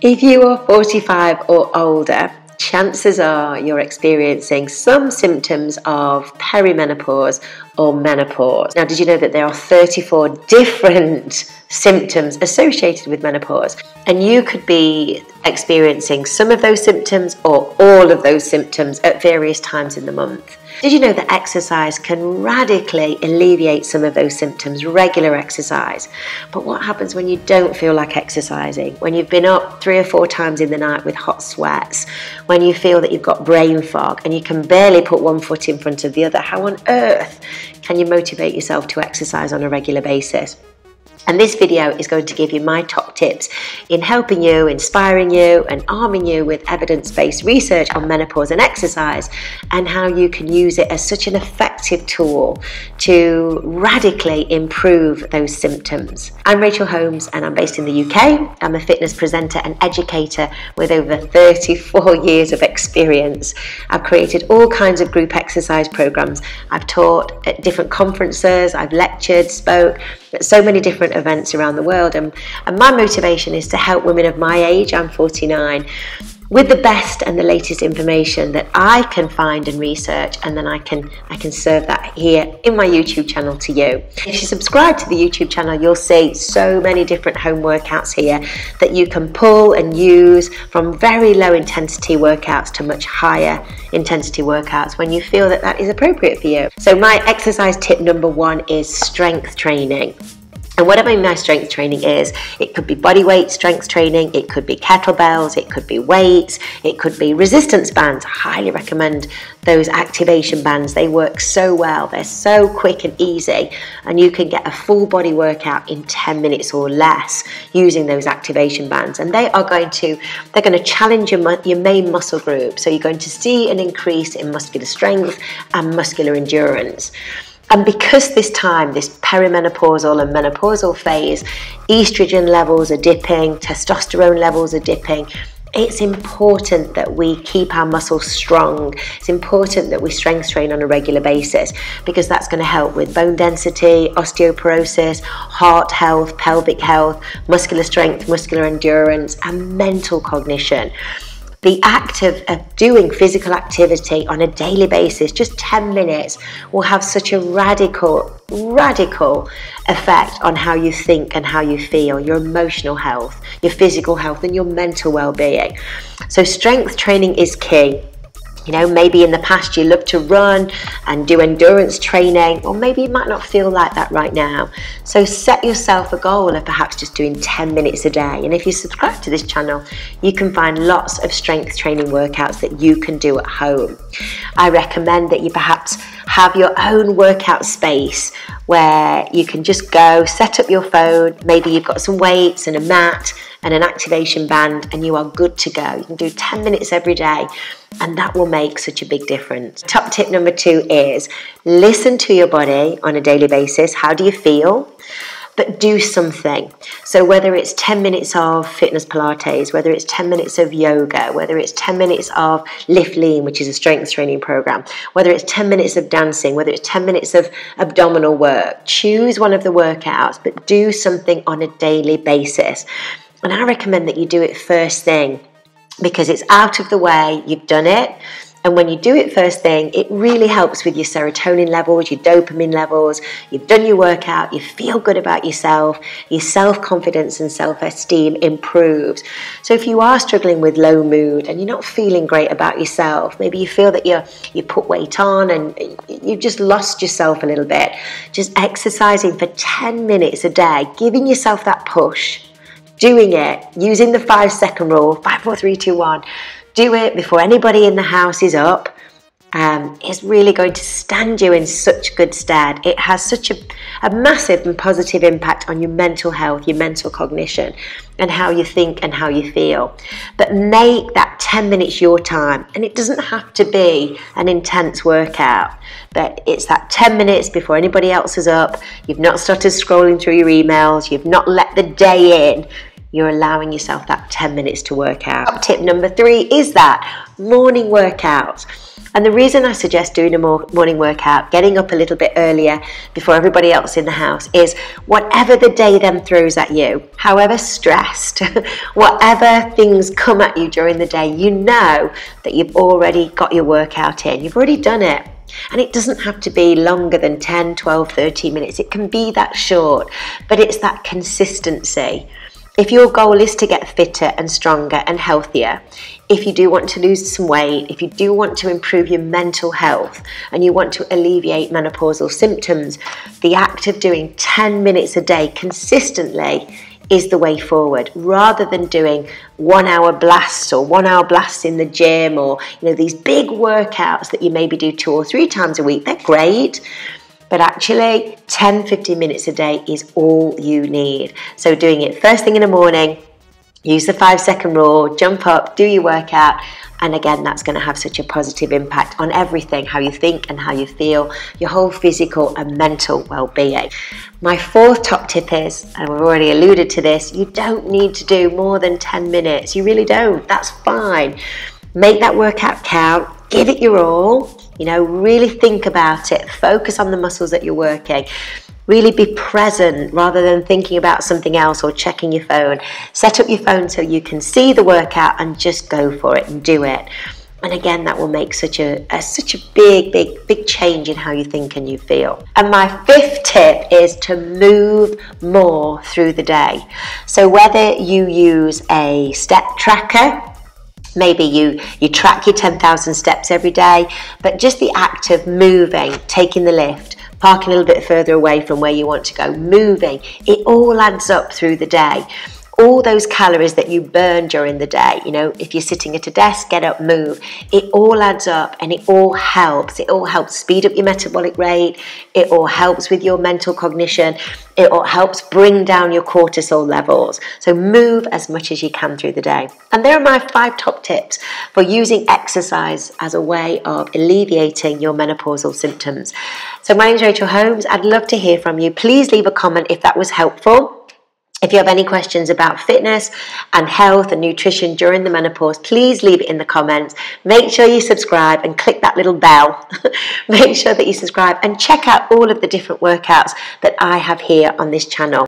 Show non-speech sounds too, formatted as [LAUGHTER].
If you are 45 or older, chances are you're experiencing some symptoms of perimenopause or menopause. Now, did you know that there are 34 different symptoms associated with menopause? And you could be experiencing some of those symptoms or all of those symptoms at various times in the month. Did you know that exercise can radically alleviate some of those symptoms, regular exercise? But what happens when you don't feel like exercising? When you've been up three or four times in the night with hot sweats? When you feel that you've got brain fog and you can barely put one foot in front of the other? How on earth can you motivate yourself to exercise on a regular basis? And this video is going to give you my top tips in helping you, inspiring you, and arming you with evidence based research on menopause and exercise, and how you can use it as such an effective tool to radically improve those symptoms. I'm Rachel Holmes, and I'm based in the UK. I'm a fitness presenter and educator with over 34 [LAUGHS] years of experience. I've created all kinds of group exercise programs. I've taught at different conferences, I've lectured, spoke at so many different events around the world. And, and my motivation is to help women of my age, I'm 49, with the best and the latest information that I can find and research, and then I can I can serve that here in my YouTube channel to you. If you subscribe to the YouTube channel, you'll see so many different home workouts here that you can pull and use from very low intensity workouts to much higher intensity workouts when you feel that that is appropriate for you. So my exercise tip number one is strength training. And whatever my strength training is, it could be body weight strength training, it could be kettlebells, it could be weights, it could be resistance bands. I highly recommend those activation bands. They work so well, they're so quick and easy, and you can get a full body workout in 10 minutes or less using those activation bands. And they are going to, they're going to challenge your, your main muscle group. So you're going to see an increase in muscular strength and muscular endurance. And because this time, this perimenopausal and menopausal phase, estrogen levels are dipping, testosterone levels are dipping, it's important that we keep our muscles strong. It's important that we strength train on a regular basis because that's going to help with bone density, osteoporosis, heart health, pelvic health, muscular strength, muscular endurance, and mental cognition the act of, of doing physical activity on a daily basis, just 10 minutes, will have such a radical, radical effect on how you think and how you feel, your emotional health, your physical health, and your mental well being. So, strength training is key. You know, maybe in the past you look to run and do endurance training, or maybe you might not feel like that right now. So set yourself a goal of perhaps just doing 10 minutes a day. And if you subscribe to this channel, you can find lots of strength training workouts that you can do at home. I recommend that you perhaps have your own workout space where you can just go, set up your phone, maybe you've got some weights and a mat and an activation band, and you are good to go. You can do 10 minutes every day, and that will make such a big difference. Top tip number two is listen to your body on a daily basis. How do you feel? but do something. So, whether it's 10 minutes of fitness Pilates, whether it's 10 minutes of yoga, whether it's 10 minutes of Lift Lean, which is a strength training program, whether it's 10 minutes of dancing, whether it's 10 minutes of abdominal work, choose one of the workouts, but do something on a daily basis. And I recommend that you do it first thing because it's out of the way, you've done it. And when you do it first thing, it really helps with your serotonin levels, your dopamine levels. You've done your workout, you feel good about yourself, your self confidence and self esteem improves. So if you are struggling with low mood and you're not feeling great about yourself, maybe you feel that you're you put weight on and you've just lost yourself a little bit, just exercising for 10 minutes a day, giving yourself that push doing it using the five second rule five, four, three, two, one. Do it before anybody in the house is up um, is really going to stand you in such good stead. It has such a, a massive and positive impact on your mental health, your mental cognition, and how you think and how you feel. But make that 10 minutes your time, and it doesn't have to be an intense workout, but it's that 10 minutes before anybody else is up. You've not started scrolling through your emails, you've not let the day in you're allowing yourself that 10 minutes to work out. Tip number three is that morning workout. And the reason I suggest doing a morning workout, getting up a little bit earlier before everybody else in the house, is whatever the day then throws at you, however stressed, [LAUGHS] whatever things come at you during the day, you know that you've already got your workout in, you've already done it. And it doesn't have to be longer than 10, 12, 13 minutes. It can be that short, but it's that consistency. If your goal is to get fitter and stronger and healthier, if you do want to lose some weight, if you do want to improve your mental health, and you want to alleviate menopausal symptoms, the act of doing 10 minutes a day consistently is the way forward rather than doing one hour blasts or one hour blasts in the gym or you know these big workouts that you maybe do two or three times a week they're great but actually, 10 15 minutes a day is all you need. So, doing it first thing in the morning, use the five second rule, jump up, do your workout. And again, that's going to have such a positive impact on everything how you think and how you feel, your whole physical and mental well being. My fourth top tip is, and we've already alluded to this, you don't need to do more than 10 minutes. You really don't. That's fine. Make that workout count, give it your all you know, really think about it, focus on the muscles that you're working. Really be present rather than thinking about something else or checking your phone. Set up your phone so you can see the workout and just go for it and do it. And again, that will make such a, a, such a big, big, big change in how you think and you feel. And my fifth tip is to move more through the day. So whether you use a step tracker maybe you you track your 10,000 steps every day but just the act of moving taking the lift parking a little bit further away from where you want to go. Moving it all adds up through the day all those calories that you burn during the day. You know, if you're sitting at a desk, get up, move. It all adds up and it all helps. It all helps speed up your metabolic rate. It all helps with your mental cognition. It all helps bring down your cortisol levels. So move as much as you can through the day. And there are my five top tips for using exercise as a way of alleviating your menopausal symptoms. So my name is Rachel Holmes. I'd love to hear from you. Please leave a comment if that was helpful. If you have any questions about fitness and health and nutrition during the menopause, please leave it in the comments. Make sure you subscribe and click that little bell. [LAUGHS] Make sure that you subscribe and check out all of the different workouts that I have here on this channel.